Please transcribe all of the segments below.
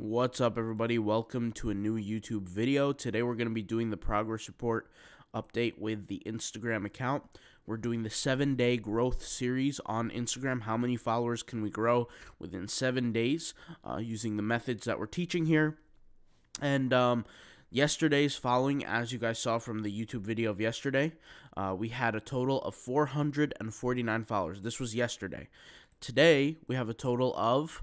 What's up everybody? Welcome to a new YouTube video. Today we're going to be doing the progress report update with the Instagram account. We're doing the 7-day growth series on Instagram. How many followers can we grow within 7 days uh, using the methods that we're teaching here. And um, yesterday's following, as you guys saw from the YouTube video of yesterday, uh, we had a total of 449 followers. This was yesterday. Today, we have a total of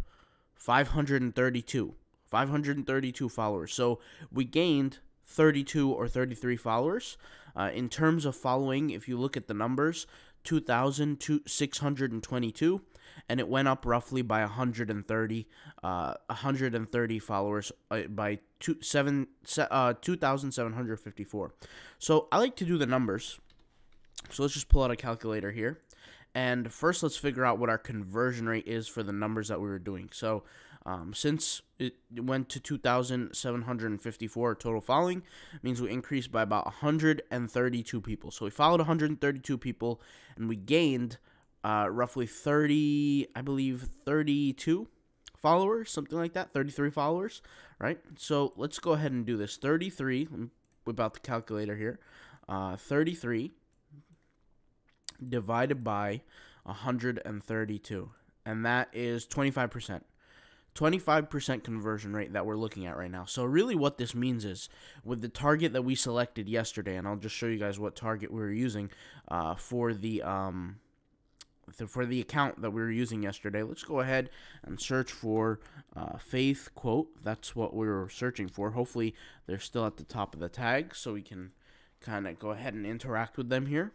532. 532 followers. So we gained 32 or 33 followers. Uh, in terms of following, if you look at the numbers, 2,622, and it went up roughly by 130, uh, 130 followers uh, by uh, 2,754. So I like to do the numbers. So let's just pull out a calculator here. And first, let's figure out what our conversion rate is for the numbers that we were doing. So um, since it went to 2,754 total following, means we increased by about 132 people. So we followed 132 people, and we gained uh, roughly 30, I believe, 32 followers, something like that, 33 followers, right? So let's go ahead and do this. 33, whip the calculator here. Uh, 33 divided by 132, and that is 25%. 25% conversion rate that we're looking at right now. So really what this means is with the target that we selected yesterday, and I'll just show you guys what target we were using uh, for the um, for the account that we were using yesterday. Let's go ahead and search for uh, faith quote. That's what we were searching for. Hopefully they're still at the top of the tag so we can kind of go ahead and interact with them here.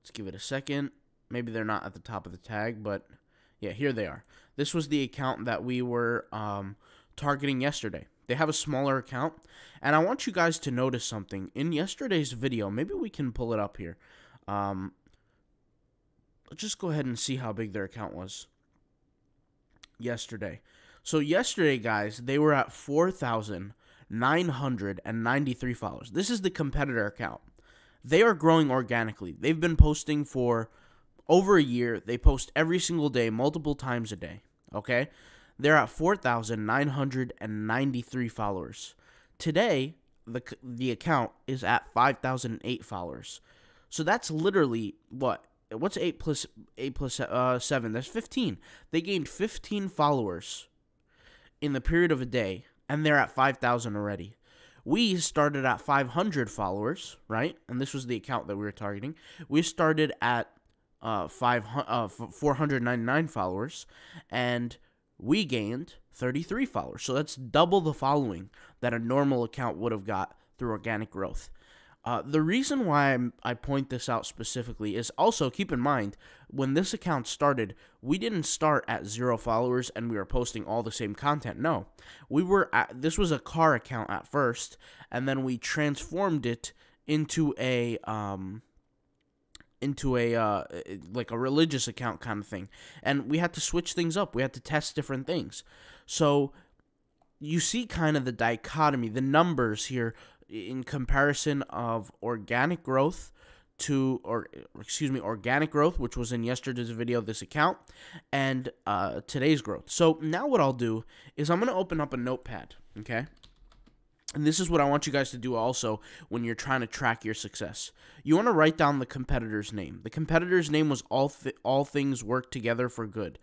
Let's give it a second. Maybe they're not at the top of the tag, but yeah, here they are. This was the account that we were um, targeting yesterday. They have a smaller account, and I want you guys to notice something. In yesterday's video, maybe we can pull it up here. Um, let's just go ahead and see how big their account was yesterday. So yesterday, guys, they were at 4,993 followers. This is the competitor account. They are growing organically. They've been posting for over a year. They post every single day, multiple times a day. Okay? They're at 4,993 followers. Today, the, the account is at 5,008 followers. So that's literally what? What's 8 plus 8 plus uh, 7? That's 15. They gained 15 followers in the period of a day, and they're at 5,000 already. We started at 500 followers, right? And this was the account that we were targeting. We started at uh, five, uh, 499 followers, and we gained 33 followers. So that's double the following that a normal account would have got through organic growth. Uh, the reason why I'm, i point this out specifically is also keep in mind when this account started, we didn't start at zero followers and we were posting all the same content. No, we were at, this was a car account at first, and then we transformed it into a um, into a uh, like a religious account kind of thing, and we had to switch things up. We had to test different things, so you see kind of the dichotomy, the numbers here in comparison of organic growth to or excuse me organic growth which was in yesterday's video this account and uh, today's growth. So now what i'll do is i'm going to open up a notepad okay and this is what i want you guys to do also when you're trying to track your success you want to write down the competitor's name the competitor's name was all th- all things work together for good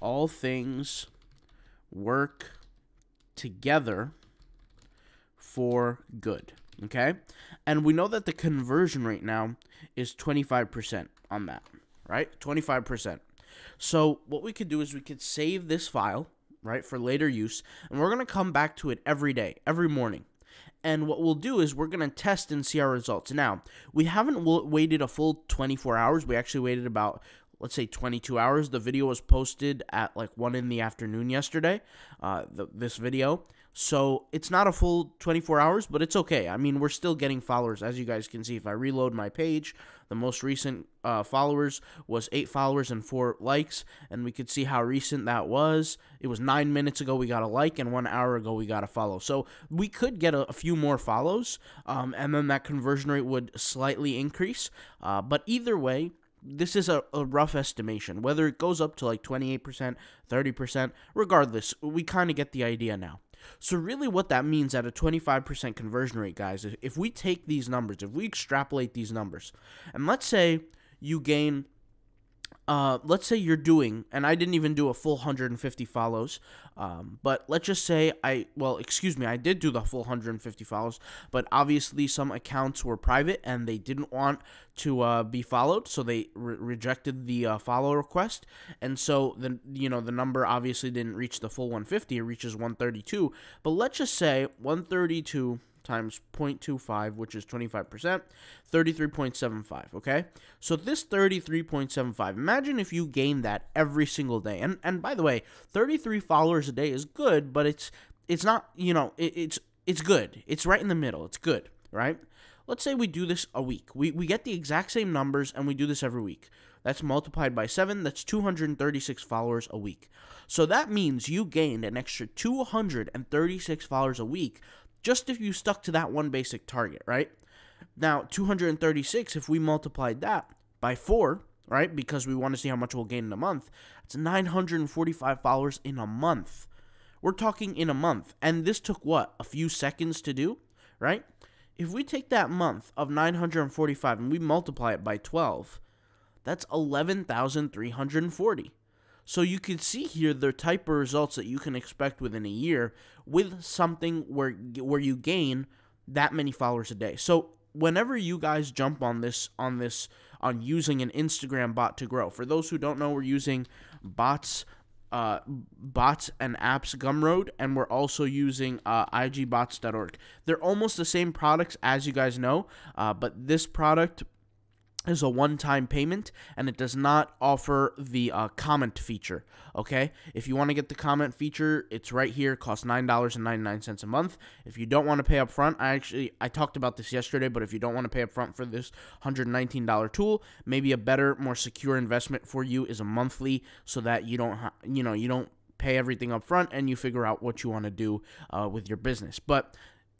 all things work together for good. Okay? And we know that the conversion rate now is 25% on that, right? 25%. So what we could do is we could save this file, right, for later use, and we're going to come back to it every day, every morning. And what we'll do is we're going to test and see our results. Now, we haven't waited a full 24 hours. We actually waited about, let's say, 22 hours. The video was posted at like 1 in the afternoon yesterday, uh, the, this video. So it's not a full 24 hours, but it's okay. I mean, we're still getting followers, as you guys can see. If I reload my page, the most recent uh, followers was eight followers and four likes, and we could see how recent that was. It was nine minutes ago we got a like, and one hour ago we got a follow. So we could get a, a few more follows, um, and then that conversion rate would slightly increase. Uh, but either way, this is a, a rough estimation. Whether it goes up to like 28%, 30%, regardless, we kind of get the idea now. So, really, what that means at a 25% conversion rate, guys, if we take these numbers, if we extrapolate these numbers, and let's say you gain uh, let's say you're doing, and I didn't even do a full 150 follows, um, but let's just say I, well, excuse me, I did do the full 150 follows, but obviously some accounts were private and they didn't want to uh, be followed, so they re- rejected the uh, follow request, and so the you know the number obviously didn't reach the full 150, it reaches 132, but let's just say 132 times 0.25, which is 25%, 33.75, okay? So this 33.75, imagine if you gain that every single day. And and by the way, 33 followers a day is good, but it's it's not, you know, it, it's it's good. It's right in the middle. It's good, right? Let's say we do this a week. We we get the exact same numbers and we do this every week. That's multiplied by 7, that's 236 followers a week. So that means you gained an extra 236 followers a week just if you stuck to that one basic target, right? Now, 236, if we multiplied that by 4, right, because we want to see how much we'll gain in a month, it's 945 followers in a month. We're talking in a month. And this took what? A few seconds to do, right? If we take that month of 945 and we multiply it by 12, that's 11,340. So you can see here the type of results that you can expect within a year with something where where you gain that many followers a day. So whenever you guys jump on this on this on using an Instagram bot to grow. For those who don't know, we're using bots uh, bots and apps Gumroad, and we're also using uh, IGBots.org. They're almost the same products as you guys know, uh, but this product is a one-time payment and it does not offer the uh, comment feature okay? If you want to get the comment feature it's right here it costs $9.99 a month. If you don't want to pay up front i actually i talked about this yesterday but if you don't want to pay up front for this $119 tool maybe a better more secure investment for you is a monthly so that you don't you know you don't pay everything up front and you figure out what you want to do uh, with your business. But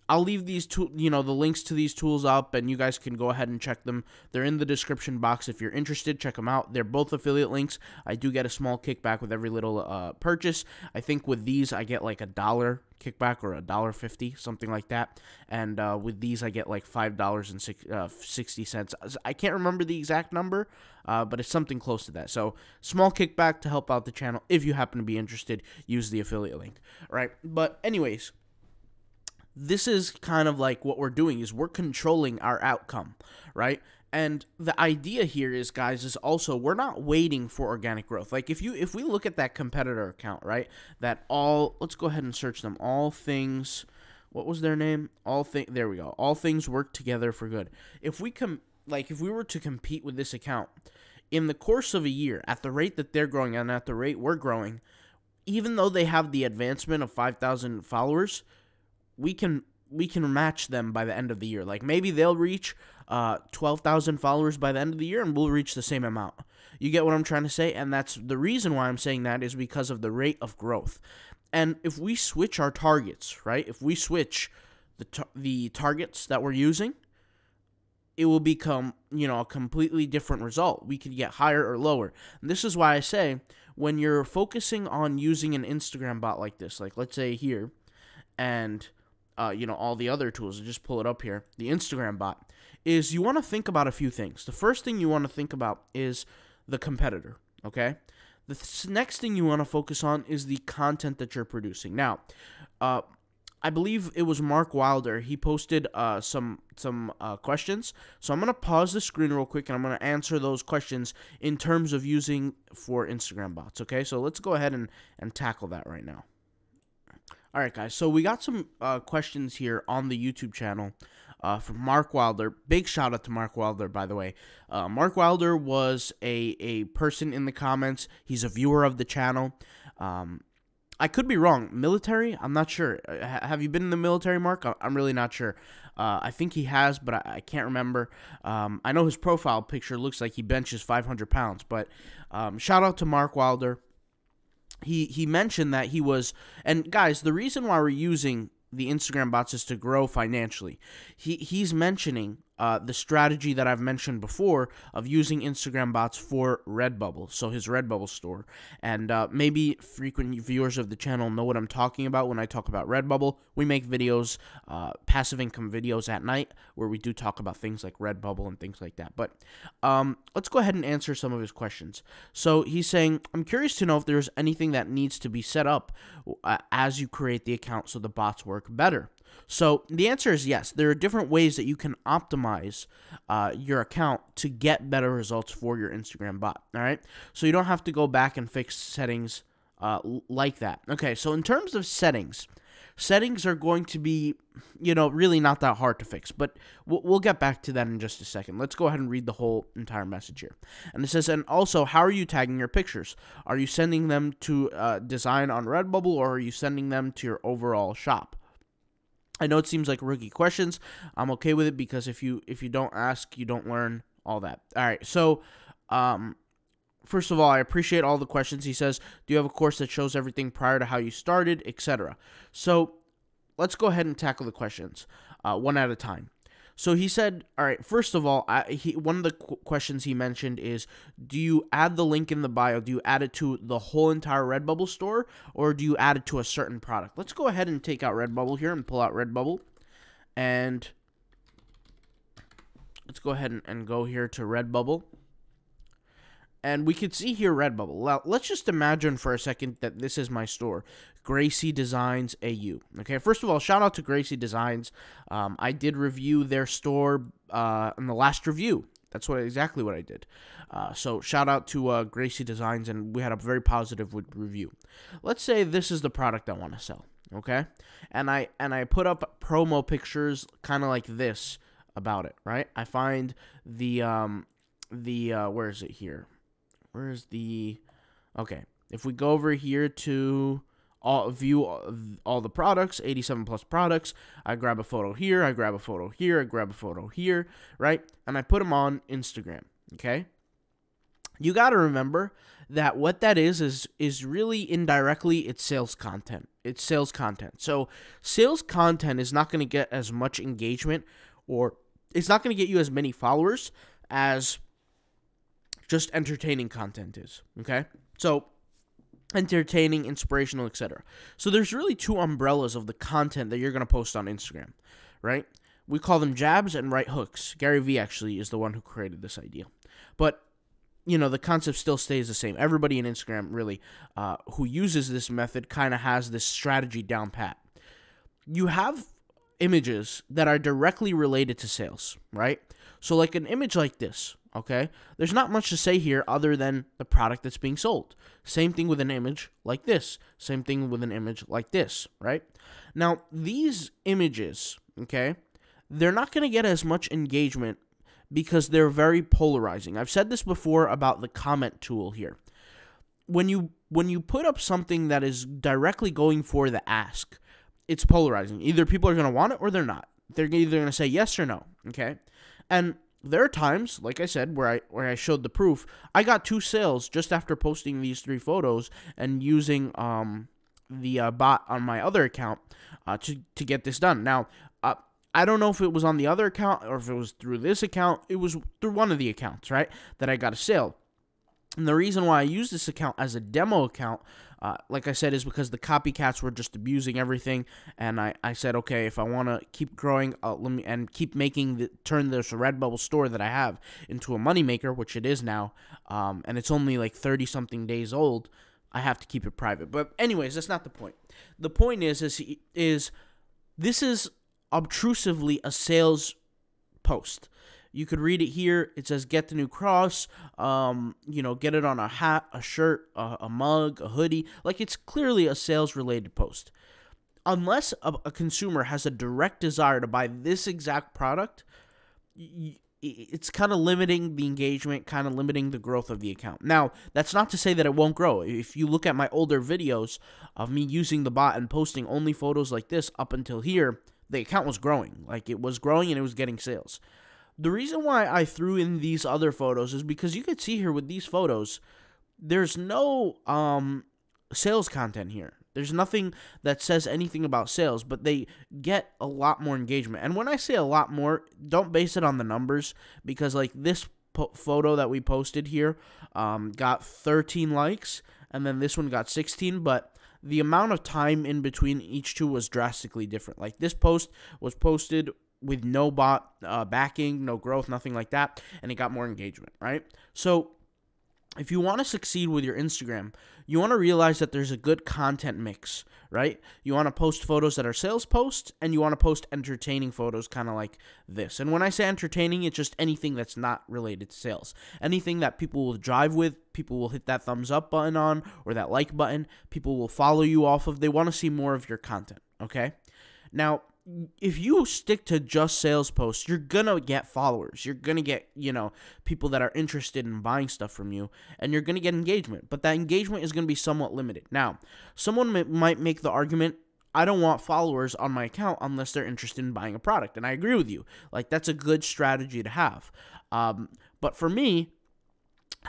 I'll leave these two, you know, the links to these tools up, and you guys can go ahead and check them. They're in the description box if you're interested. Check them out. They're both affiliate links. I do get a small kickback with every little uh, purchase. I think with these, I get like a dollar kickback or a dollar fifty, something like that. And uh, with these, I get like five dollars uh, sixty. I can't remember the exact number, uh, but it's something close to that. So small kickback to help out the channel. If you happen to be interested, use the affiliate link. All right. But anyways this is kind of like what we're doing is we're controlling our outcome, right? And the idea here is guys is also we're not waiting for organic growth. Like if you if we look at that competitor account, right? That all let's go ahead and search them. All things what was their name? All thing there we go. All things work together for good. If we come like if we were to compete with this account in the course of a year at the rate that they're growing and at the rate we're growing, even though they have the advancement of 5,000 followers, we can we can match them by the end of the year. Like maybe they'll reach uh, 12,000 followers by the end of the year and we'll reach the same amount. You get what I'm trying to say? And that's the reason why I'm saying that is because of the rate of growth. And if we switch our targets, right? If we switch the tar- the targets that we're using, it will become, you know, a completely different result. We could get higher or lower. And this is why I say when you're focusing on using an Instagram bot like this, like let's say here, and uh, you know, all the other tools, I just pull it up here, the Instagram bot, is you want to think about a few things. The first thing you want to think about is the competitor, okay? The th- next thing you want to focus on is the content that you're producing. Now, uh, I believe it was Mark Wilder. He posted uh, some some uh, questions. So I'm gonna pause the screen real quick and I'm gonna answer those questions in terms of using for Instagram bots. Okay, so let's go ahead and and tackle that right now. All right, guys. So we got some uh, questions here on the YouTube channel uh, from Mark Wilder. Big shout out to Mark Wilder, by the way. Uh, Mark Wilder was a a person in the comments. He's a viewer of the channel. Um, I could be wrong. Military? I'm not sure. Uh, have you been in the military, Mark? I'm really not sure. Uh, I think he has, but I, I can't remember. Um, I know his profile picture looks like he benches 500 pounds, but um, shout out to Mark Wilder he he mentioned that he was and guys the reason why we're using the Instagram bots is to grow financially. He he's mentioning uh, the strategy that I've mentioned before of using Instagram bots for Redbubble, so his Redbubble store. And uh, maybe frequent viewers of the channel know what I'm talking about when I talk about Redbubble. We make videos, uh, passive income videos at night, where we do talk about things like Redbubble and things like that. But um, let's go ahead and answer some of his questions. So he's saying, I'm curious to know if there's anything that needs to be set up uh, as you create the account so the bots work better. So the answer is yes. There are different ways that you can optimize uh, your account to get better results for your Instagram bot. All right. So you don't have to go back and fix settings uh, like that. Okay. So in terms of settings, settings are going to be, you know, really not that hard to fix. But we'll, get back to that in just a second. Let's go ahead and read the whole entire message here. And it says, and also, how are you tagging your pictures? Are you sending them to uh, design on Redbubble or are you sending them to your overall shop? I know it seems like rookie questions. I'm okay with it because if you if you don't ask, you don't learn all that. All right. So, um first of all, I appreciate all the questions. He says, "Do you have a course that shows everything prior to how you started, etc." So, let's go ahead and tackle the questions uh, one at a time. So he said, all right, first of all, I, he, one of the qu- questions he mentioned is do you add the link in the bio? Do you add it to the whole entire Redbubble store or do you add it to a certain product? Let's go ahead and take out Redbubble here and pull out Redbubble. And let's go ahead and, and go here to Redbubble. And we could see here Redbubble. Well, let's just imagine for a second that this is my store, Gracie Designs AU. Okay, first of all, shout out to Gracie Designs. Um, I did review their store uh, in the last review. That's what exactly what I did. Uh, so shout out to uh, Gracie Designs, and we had a very positive review. Let's say this is the product I want to sell. Okay, and I and I put up promo pictures, kind of like this about it. Right, I find the um the uh, where is it here? Where's the okay? If we go over here to all view all the products, 87 plus products, I grab a photo here, I grab a photo here, I grab a photo here, right? And I put them on Instagram, okay? You got to remember that what that is is is really indirectly it's sales content. It's sales content. So sales content is not going to get as much engagement or it's not going to get you as many followers as just entertaining content is. Okay? So entertaining, inspirational, etc. So there's really two umbrellas of the content that you're going to post on Instagram, right? We call them jabs and right hooks. Gary Vee actually is the one who created this idea. But you know the concept still stays the same. Everybody in Instagram really uh, who uses this method kind of has this strategy down pat. You have images that are directly related to sales, right? So like an image like this, Okay? There's not much to say here other than the product that's being sold. Same thing with an image like this. Same thing with an image like this, right? Now, these images, okay, they're not going to get as much engagement because they're very polarizing. I've said this before about the comment tool here. When you when you put up something that is directly going for the ask, it's polarizing. Either people are going to want it or they're not. They're either going to say yes or no, okay? And there are times, like I said, where I where I showed the proof. I got two sales just after posting these three photos and using um the uh, bot on my other account uh, to to get this done. Now, uh, I don't know if it was on the other account or if it was through this account. It was through one of the accounts, right? That I got a sale. And the reason why I use this account as a demo account uh, like I said, is because the copycats were just abusing everything, and I, I said, okay, if I want to keep growing, uh, let me and keep making the turn this Redbubble store that I have into a moneymaker, which it is now, um, and it's only like thirty something days old. I have to keep it private. But anyways, that's not the point. The point is, is is this is obtrusively a sales post. You could read it here. It says get the new cross. Um, you know, get it on a hat, a shirt, a, a mug, a hoodie. Like it's clearly a sales related post. Unless a, a, consumer has a direct desire to buy this exact product, it's kind of limiting the engagement, kind of limiting the growth of the account. Now, that's not to say that it won't grow. If you look at my older videos of me using the bot and posting only photos like this up until here, the account was growing. Like it was growing and it was getting sales. The reason why I threw in these other photos is because you could see here with these photos, there's no um sales content here. There's nothing that says anything about sales, but they get a lot more engagement. And when I say a lot more, don't base it on the numbers because like this photo that we posted here um, got 13 likes, and then this one got 16, but the amount of time in between each two was drastically different. Like this post was posted with no bot uh, backing, no growth, nothing like that, and it got more engagement, right? So if you want to succeed with your Instagram, you want to realize that there's a good content mix, right? You want to post photos that are sales posts and you want to post entertaining photos kind of like this. And when I say entertaining, it's just anything that's not related to sales. Anything that people will drive with, people will hit that thumbs up button on or that like button, people will follow you off of. They want to see more of your content, okay? Now, if you stick to just sales posts, you're gonna get followers. You're gonna get, you know, people that are interested in buying stuff from you, and you're gonna get engagement. But that engagement is gonna be somewhat limited. Now, someone might make the argument, I don't want followers on my account unless they're interested in buying a product, and I agree with you. Like that's a good strategy to have. Um, but for me,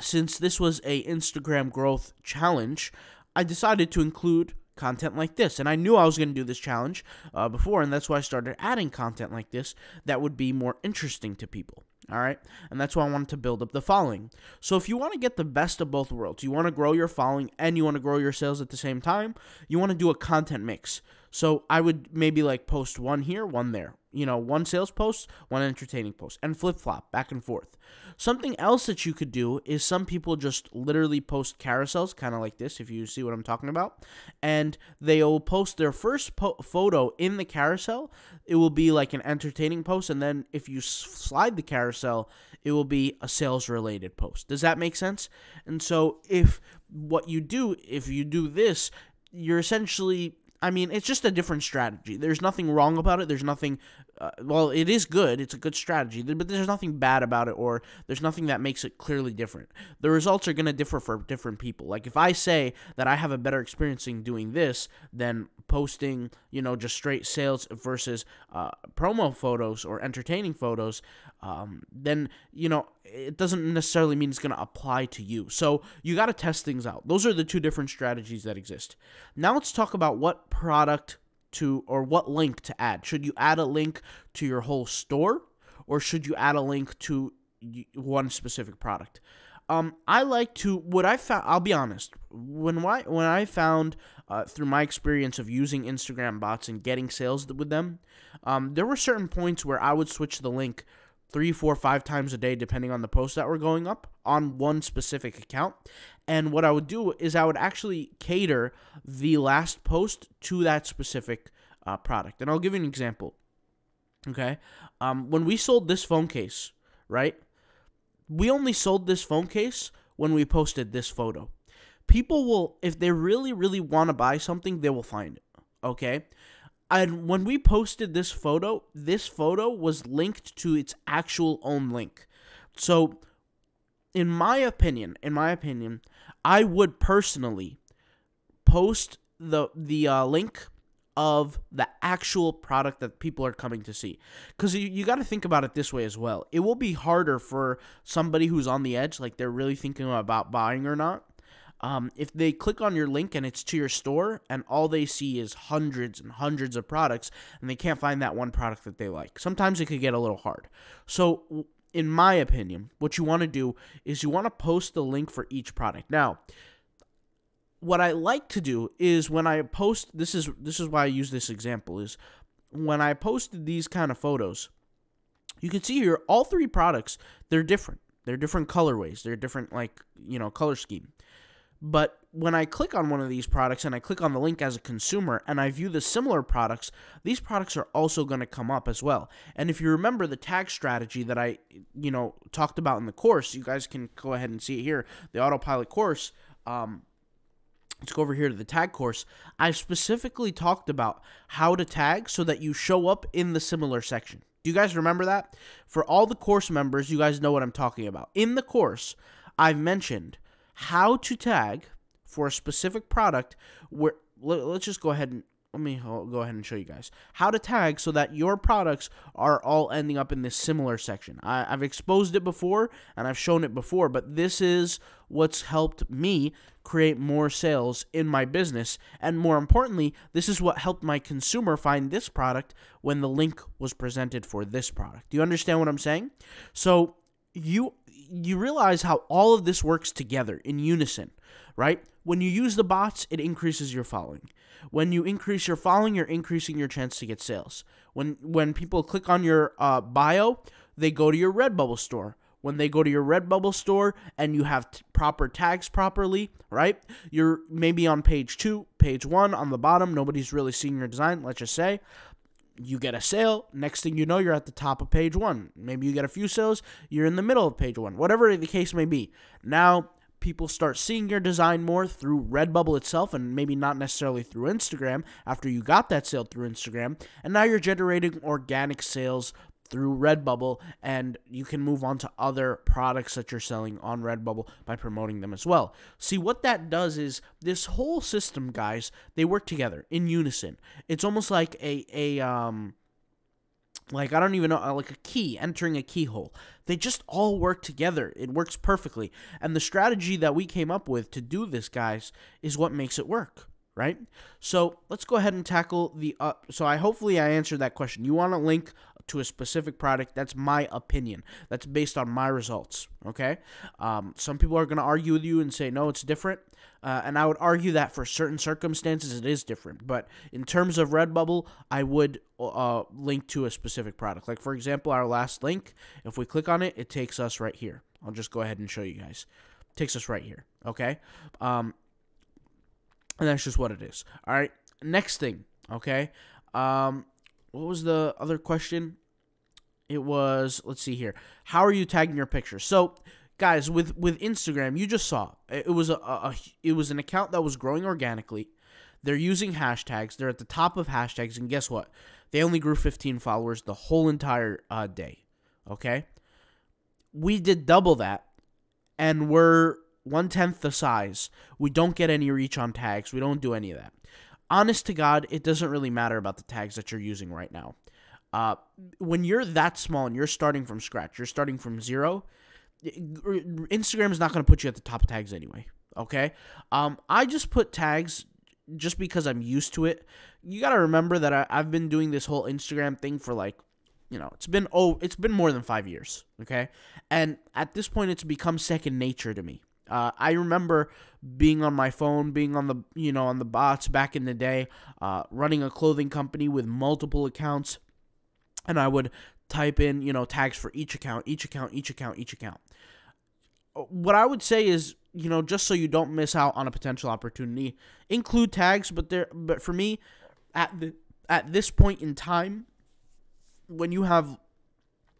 since this was a Instagram growth challenge, I decided to include content like this. And I knew I was going to do this challenge uh, before, and that's why I started adding content like this that would be more interesting to people. All right. And that's why I wanted to build up the following. So, if you want to get the best of both worlds, you want to grow your following and you want to grow your sales at the same time, you want to do a content mix. So, I would maybe like post one here, one there. You know, one sales post, one entertaining post, and flip flop back and forth. Something else that you could do is some people just literally post carousels, kind of like this, if you see what I'm talking about. And they'll post their first po- photo in the carousel. It will be like an entertaining post. And then if you slide the carousel, it will be a sales related post. Does that make sense? And so if what you do, if you do this, you're essentially I mean, it's just a different strategy. There's nothing wrong about it. There's nothing, uh, well, it is good. It's a good strategy, but there's nothing bad about it, or there's nothing that makes it clearly different. The results are going to differ for different people. Like if I say that I have a better experience in doing this than posting, you know, just straight sales versus uh, promo photos or entertaining photos, um, then you know it doesn't necessarily mean it's going to apply to you. So you got to test things out. Those are the two different strategies that exist. Now let's talk about what product to or what link to add. Should you add a link to your whole store or should you add a link to one specific product? Um, I like to what I found. I'll be honest. When I when I found uh, through my experience of using Instagram bots and getting sales with them, um, there were certain points where I would switch the link three, four, five times a day, depending on the posts that were going up on one specific account. And what I would do is I would actually cater the last post to that specific uh, product. And I'll give you an example. Okay. Um, when we sold this phone case, right? We only sold this phone case when we posted this photo. People will, if they really, really want to buy something, they will find it. Okay. And when we posted this photo, this photo was linked to its actual own link. So, in my opinion, in my opinion, I would personally post the the uh, link of the actual product that people are coming to see. Because you, you got to think about it this way as well. It will be harder for somebody who's on the edge, like they're really thinking about buying or not, um, if they click on your link and it's to your store and all they see is hundreds and hundreds of products and they can't find that one product that they like, sometimes it could get a little hard. So, in my opinion, what you want to do is you want to post the link for each product. Now, what I like to do is when I post this is this is why I use this example is when I posted these kind of photos, you can see here all three products, they're different. They're different colorways. They're different like, you know, color scheme. But when I click on one of these products and I click on the link as a consumer and I view the similar products, these products are also going to come up as well. And if you remember the tag strategy that I, you know, talked about in the course, you guys can go ahead and see it here, the autopilot course. Um, let's go over here to the tag course. I specifically talked about how to tag so that you show up in the similar section. Do you guys remember that? For all the course members, you guys know what I'm talking about. In the course, I've mentioned how to tag for a specific product where let's just go ahead and let me go ahead and show you guys how to tag so that your products are all ending up in this similar section. I, have exposed it before and I've shown it before, but this is what's helped me create more sales in my business. And more importantly, this is what helped my consumer find this product when the link was presented for this product. Do you understand what I'm saying? So you you realize how all of this works together in unison, right? When you use the bots, it increases your following. When you increase your following, you're increasing your chance to get sales. When when people click on your uh, bio, they go to your Redbubble store. When they go to your Redbubble store and you have proper tags properly, right? You're maybe on page two, page one on the bottom. Nobody's really seeing your design. Let's just say you get a sale. Next thing you know, you're at the top of page one. Maybe you get a few sales, you're in the middle of page one, whatever the case may be. Now, people start seeing your design more through Redbubble itself and maybe not necessarily through Instagram after you got that sale through Instagram. And now you're generating organic sales through Redbubble, and you can move on to other products that you're selling on Redbubble by promoting them as well. See, what that does is this whole system, guys, they work together in unison. It's almost like a a um like I don't even know like a key entering a keyhole. They just all work together. It works perfectly. And the strategy that we came up with to do this, guys, is what makes it work right? So let's go ahead and tackle the. Uh, so I hopefully I answered that question. You want a link to a specific product? That's my opinion. That's based on my results. Okay. Um, some people are going to argue with you and say no, it's different. Uh, and I would argue that for certain circumstances it is different. But in terms of Redbubble, I would uh, link to a specific product. Like for example, our last link. If we click on it, it takes us right here. I'll just go ahead and show you guys. It takes us right here. Okay. Um, and that's just what it is. All right. Next thing, okay? Um what was the other question? It was let's see here. How are you tagging your pictures? So, guys, with with Instagram, you just saw it was a, a it was an account that was growing organically. They're using hashtags. They're at the top of hashtags, and guess what? They only grew 15 followers the whole entire uh, day. Okay, we did double that, and we're one tenth the size. We don't get any reach on tags. We don't do any of that. Honest to God, it doesn't really matter about the tags that you're using right now. Uh, when you're that small and you're starting from scratch, you're starting from zero. Instagram is not going to put you at the top tags anyway. Okay. Um, I just put tags just because I'm used to it. You got to remember that I, I've been doing this whole Instagram thing for like you know it's been oh it's been more than five years okay and at this point it's become second nature to me uh, I remember being on my phone, being on the you know on the bots back in the day, uh, running a clothing company with multiple accounts, and I would type in you know tags for each account, each account, each account, each account. What I would say is you know just so you don't miss out on a potential opportunity, include tags. But there, but for me, at the at this point in time, when you have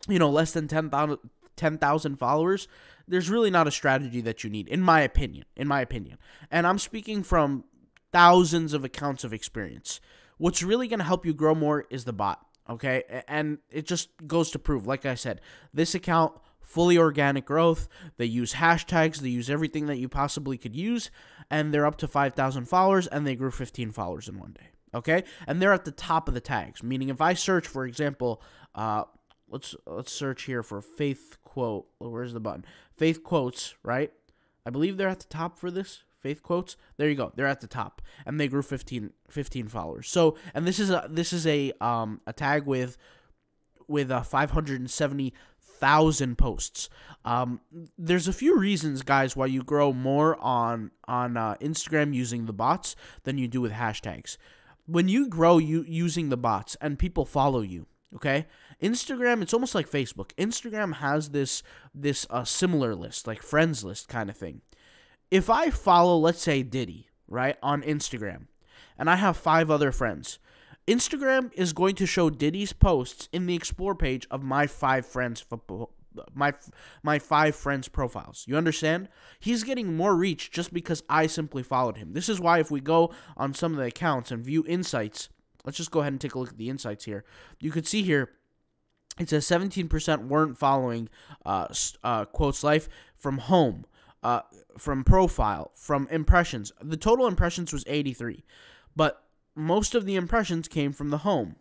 you know less than 10,000 10, followers, there's really not a strategy that you need, in my opinion. In my opinion. And I'm speaking from thousands of accounts of experience. What's really going to help you grow more is the bot. Okay. And it just goes to prove, like I said, this account, fully organic growth. They use hashtags, they use everything that you possibly could use, and they're up to 5,000 followers, and they grew 15 followers in one day. Okay. And they're at the top of the tags, meaning if I search, for example, uh, let's let's search here for faith quote. Where's the button? Faith quotes, right? I believe they're at the top for this. Faith quotes. There you go. They're at the top, and they grew 15, 15 followers. So, and this is a this is a um a tag with with a five hundred and seventy thousand posts. Um, there's a few reasons, guys, why you grow more on on uh, Instagram using the bots than you do with hashtags. When you grow you using the bots and people follow you, okay, Instagram, it's almost like Facebook. Instagram has this this uh, similar list, like friends list kind of thing. If I follow, let's say Diddy, right, on Instagram, and I have five other friends, Instagram is going to show Diddy's posts in the explore page of my five friends football my my five friends profiles. You understand? He's getting more reach just because I simply followed him. This is why if we go on some of the accounts and view insights, let's just go ahead and take a look at the insights here. You could see here it says 17% weren't following uh, uh, quotes life from home, uh, from profile, from impressions. The total impressions was 83, but most of the impressions came from the home,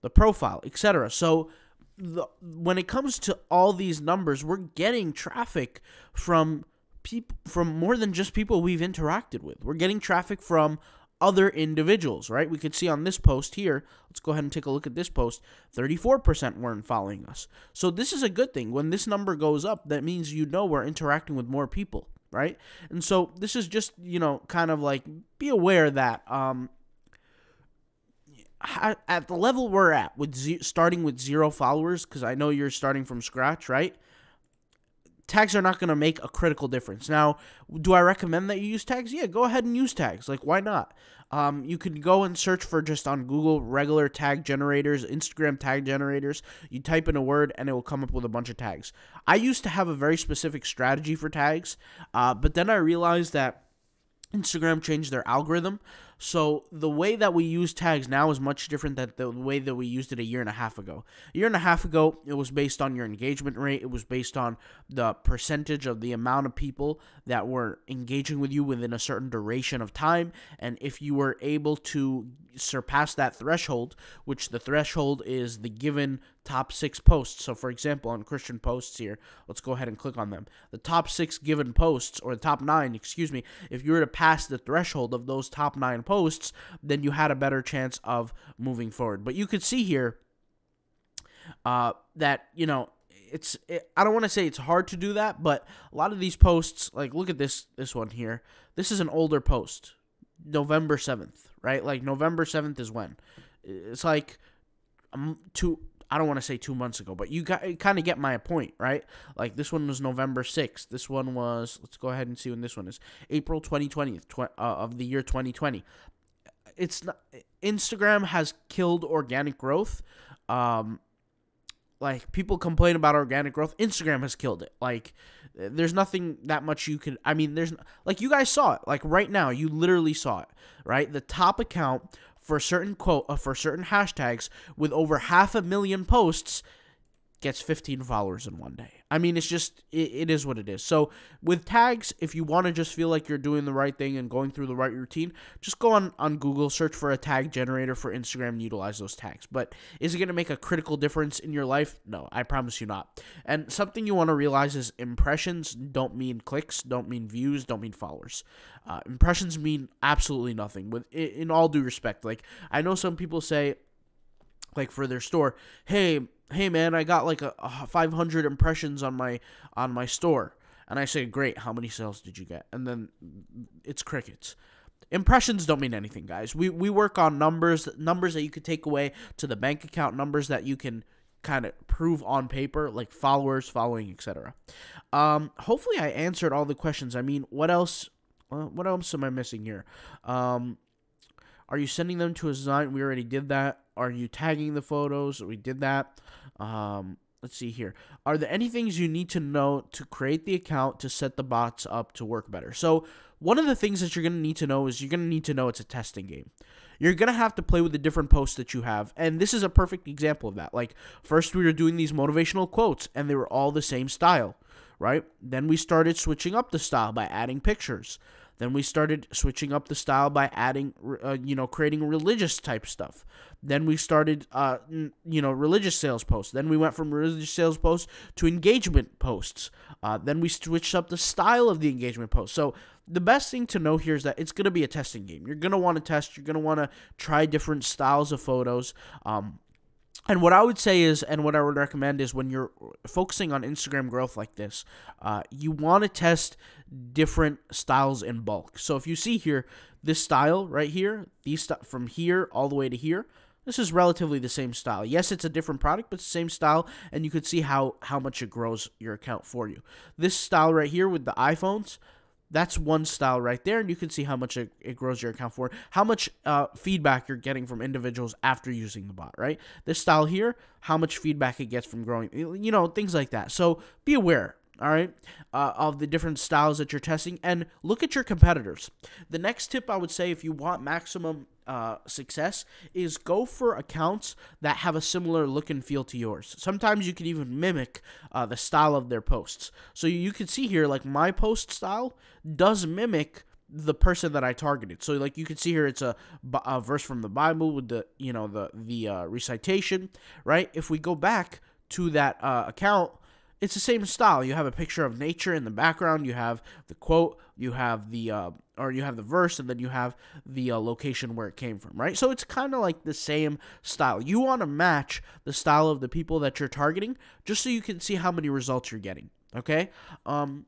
the profile, etc. So the, when it comes to all these numbers, we're getting traffic from people from more than just people we've interacted with. We're getting traffic from other individuals, right? We could see on this post here, let's go ahead and take a look at this post, 34% weren't following us. So this is a good thing. When this number goes up, that means you know we're interacting with more people, right? And so this is just, you know, kind of like be aware that um at the level we're at with starting with zero followers because I know you're starting from scratch, right? Tags are not going to make a critical difference. Now, do I recommend that you use tags? Yeah, go ahead and use tags. Like, why not? Um, you can go and search for just on Google regular tag generators, Instagram tag generators. You type in a word and it will come up with a bunch of tags. I used to have a very specific strategy for tags, uh, but then I realized that Instagram changed their algorithm. So the way that we use tags now is much different than the way that we used it a year and a half ago. A year and a half ago, it was based on your engagement rate. It was based on the percentage of the amount of people that were engaging with you within a certain duration of time. And if you were able to surpass that threshold, which the threshold is the given top six posts. So, for example, on Christian posts here, let's go ahead and click on them. The top six given posts, or the top nine, excuse me, if you were to pass the threshold of those top nine posts, then you had a better chance of moving forward. But you could see here uh, that, you know, it's it, I don't want to say it's hard to do that, but a lot of these posts, like look at this this one here. This is an older post, November seventh, right? Like November seventh is when. It's like um, two I don't want to say two months ago, but you kind of get my point, right? Like this one was November 6th. This one was, let's go ahead and see when this one is April 2020 tw- uh, of the year 2020. It's not, Instagram has killed organic growth. Um, like people complain about organic growth. Instagram has killed it. Like there's nothing that much you could I mean there's like you guys saw it. Like right now you literally saw it, right? The top account for certain quote uh, for certain hashtags with over half a million posts gets 15 followers in one day. I mean, it's just, it, it is what it is. So, with tags, if you want to just feel like you're doing the right thing and going through the right routine, just go on, on Google, search for a tag generator for Instagram, and utilize those tags. But is it going to make a critical difference in your life? No, I promise you not. And something you want to realize is impressions don't mean clicks, don't mean views, don't mean followers. Uh, impressions mean absolutely nothing. With in all due respect, like I know some people say, like for their store, hey, hey man, I got like a, a 500 impressions on my on my store. And I say, "Great, how many sales did you get?" And then it's crickets. Impressions don't mean anything, guys. We we work on numbers, numbers that you could take away to the bank account, numbers that you can kind of prove on paper, like followers, following, etc. Um, hopefully, I answered all the questions. I mean, what else? Uh, what else am I missing here? Um, are you sending them to a design? We already did that. Are you tagging the photos? We did that. Um, let's see here. Are there any things you need to know to create the account to set the bots up to work better? So, one of the things that you're going to need to know is you're going to need to know it's a testing game. You're going to have to play with the different posts that you have. And this is a perfect example of that. Like, first we were doing these motivational quotes, and they were all the same style, right? Then we started switching up the style by adding pictures. Then we started switching up the style by adding, uh, you know, creating religious type stuff. Then we started, uh, you know, religious sales posts. Then we went from religious sales posts to engagement posts. Uh, then we switched up the style of the engagement post. So the best thing to know here is that it's going to be a testing game. You're going to want to test. You're going to want to try different styles of photos. Um, and what I would say is, and what I would recommend is when you're focusing on Instagram growth like this, uh, you want to test different styles in bulk. So if you see here, this style right here, these st- from here all the way to here, this is relatively the same style. Yes, it's a different product, but same style, and you can see how how much it grows your account for you. This style right here with the iPhones, that's one style right there, and you can see how much it, it grows your account for, how much uh, feedback you're getting from individuals after using the bot, right? This style here, how much feedback it gets from growing, you know, things like that. So be aware, all right, uh, of the different styles that you're testing, and look at your competitors. The next tip I would say, if you want maximum uh, success is go for accounts that have a similar look and feel to yours. Sometimes you can even mimic uh, the style of their posts. So you can see here, like my post style does mimic the person that I targeted. So like you can see here, it's a, a verse from the Bible with the you know the the uh, recitation, right? If we go back to that uh, account, it's the same style. You have a picture of nature in the background. You have the quote. You have the uh, or you have the verse, and then you have the uh, location where it came from, right? So it's kind of like the same style. You want to match the style of the people that you're targeting, just so you can see how many results you're getting. Okay. Um,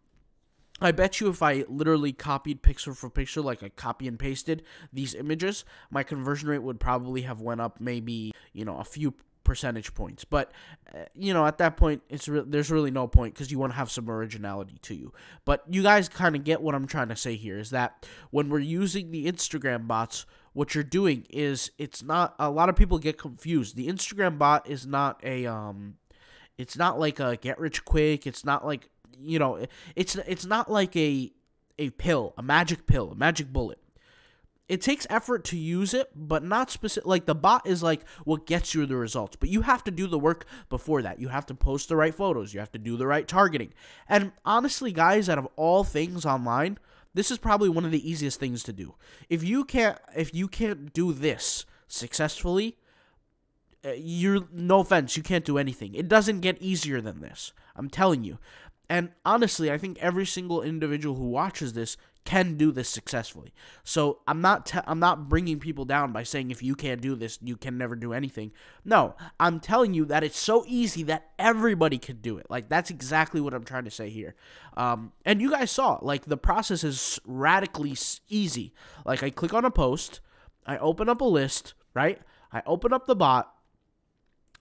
I bet you if I literally copied picture for picture, like I copy and pasted these images, my conversion rate would probably have went up maybe, you know, a few percentage points. But uh, you know, at that point, it's re- there's really no point because you want to have some originality to you. But you guys kind of get what I'm trying to say here is that when we're using the Instagram bots, what you're doing is it's not a lot of people get confused. The Instagram bot is not a um it's not like a get rich quick. It's not like you know, it's it's not like a a pill, a magic pill, a magic bullet. It takes effort to use it, but not specific. Like the bot is like what gets you the results, but you have to do the work before that. You have to post the right photos. You have to do the right targeting. And honestly, guys, out of all things online, this is probably one of the easiest things to do. If you can't, if you can't do this successfully, uh, you're no offense, you can't do anything. It doesn't get easier than this. I'm telling you. And honestly, I think every single individual who watches this can do this successfully. So I'm not I'm not bringing people down by saying if you can't do this, you can never do anything. No, I'm telling you that it's so easy that everybody can do it. Like that's exactly what I'm trying to say here. Um, and you guys saw like the process is radically easy. Like I click on a post, I open up a list, right? I open up the bot,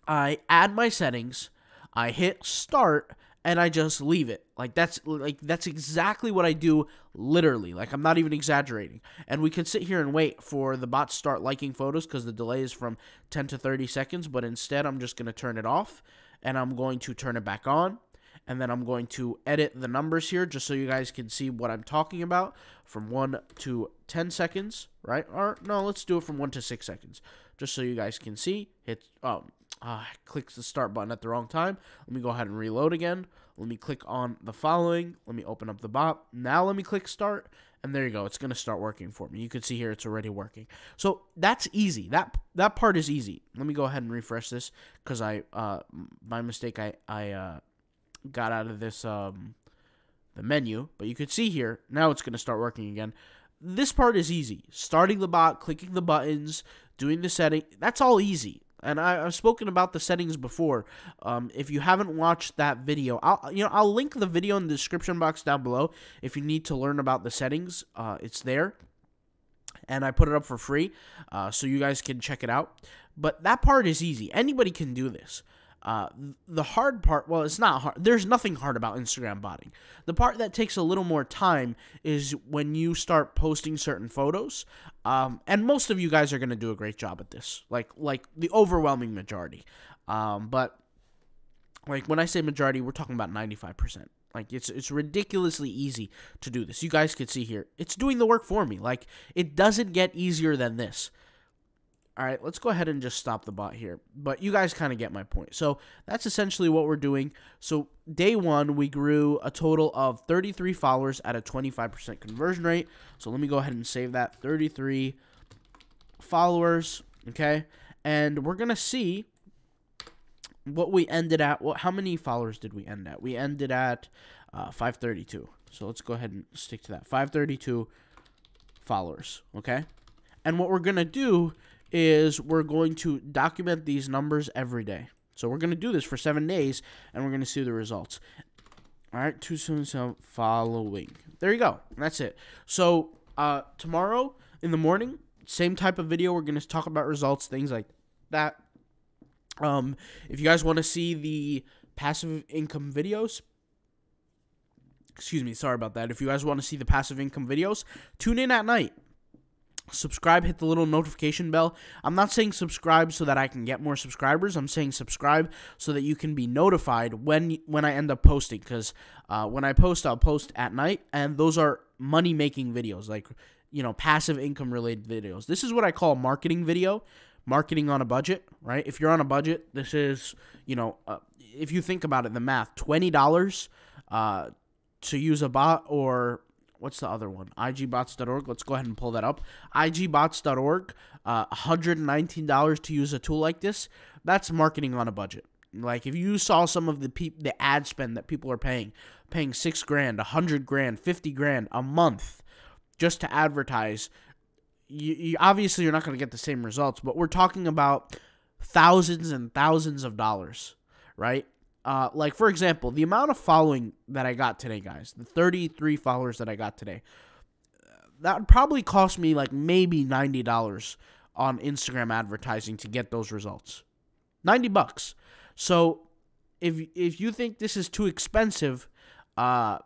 I add my settings, I hit start and I just leave it. Like that's like that's exactly what I do literally. Like I'm not even exaggerating. And we can sit here and wait for the bot to start liking photos cuz the delay is from 10 to 30 seconds, but instead I'm just going to turn it off and I'm going to turn it back on. And then I'm going to edit the numbers here just so you guys can see what I'm talking about from 1 to 10 seconds, right? Or no, let's do it from 1 to 6 seconds just so you guys can see. Hit um uh, clicks the start button at the wrong time. Let me go ahead and reload again. Let me click on the following. Let me open up the bot. Now let me click start. And there you go. It's going to start working for me. You can see here it's already working. So that's easy. That that part is easy. Let me go ahead and refresh this because I uh my mistake I I uh got out of this um the menu, but you can see here now it's going to start working again. This part is easy. Starting the bot, clicking the buttons, doing the setting. That's all easy and I, have spoken about the settings before. Um, if you haven't watched that video, I'll you know I'll link the video in the description box down below. If you need to learn about the settings, uh, it's there, and I put it up for free, uh, so you guys can check it out. But that part is easy. Anybody can do this. Uh, the hard part, well, it's not hard. There's nothing hard about Instagram botting. The part that takes a little more time is when you start posting certain photos. Um, and most of you guys are gonna do a great job at this, like like the overwhelming majority. Um, but like when I say majority, we're talking about 95%. Like it's it's ridiculously easy to do this. You guys can see here. It's doing the work for me. Like it doesn't get easier than this. All right, let's go ahead and just stop the bot here. But you guys kind of get my point. So that's essentially what we're doing. So day one, we grew a total of 33 followers at a 25% conversion rate. So let me go ahead and save that 33 followers. Okay, and we're gonna see what we ended at. What how many followers did we end at? We ended at uh, 532. So let's go ahead and stick to that 532 followers. Okay, and what we're gonna do is we're going to document these numbers every day. So we're going to do this for seven days, and we're going to see the results. All right, too soon so following. There you go. That's it. So uh, tomorrow in the morning, same type of video. We're going to talk about results, things like that. Um, if you guys want to see the passive income videos, excuse me, sorry about that. If you guys want to see the passive income videos, tune in at night subscribe hit the little notification bell. I'm not saying subscribe so that i can get more subscribers. I'm saying subscribe so that you can be notified when when i end up posting because uh, when i post i'll post at night and those are money making videos like you know passive income related videos. This is what i call marketing video marketing on a budget right? If you're on a budget this is you know uh, if you think about it the math $20 uh, to use a bot or what's the other one? igbots.org. Let's go ahead and pull that up. igbots.org, uh, $119 to use a tool like this. That's marketing on a budget. Like if you saw some of the pe- the ad spend that people are paying, paying six grand, a hundred grand, fifty grand a month just to advertise, you, you obviously you're not going to get the same results. But we're talking about thousands and thousands of dollars, right? Uh, like for example, the amount of following that I got today, guys, the 33 followers that I got today, that would probably cost me like maybe ninety dollars on Instagram advertising to get those results. Ninety bucks. So if if you think this is too expensive, uh,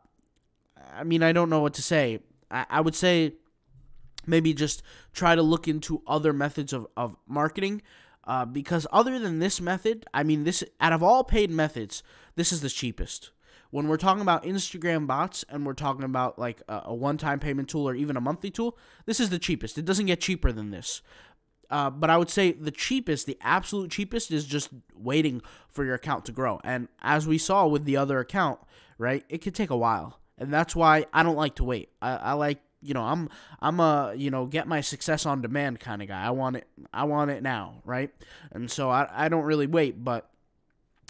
I mean I don't know what to say. I, I would say maybe just try to look into other methods of, of marketing uh, because other than this method, I mean, this out of all paid methods, this is the cheapest. When we're talking about Instagram bots and we're talking about like a, a one-time payment tool or even a monthly tool, this is the cheapest. It doesn't get cheaper than this. Uh, but I would say the cheapest, the absolute cheapest, is just waiting for your account to grow. And as we saw with the other account, right, it could take a while, and that's why I don't like to wait. I, I like you know, I'm I'm a you know get my success on demand kind of guy. I want it I want it now, right? And so I I don't really wait, but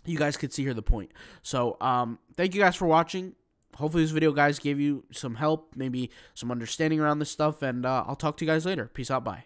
you guys could see here the point. So um, thank you guys for watching. Hopefully this video guys gave you some help, maybe some understanding around this stuff, and uh, I'll talk to you guys later. Peace out, bye.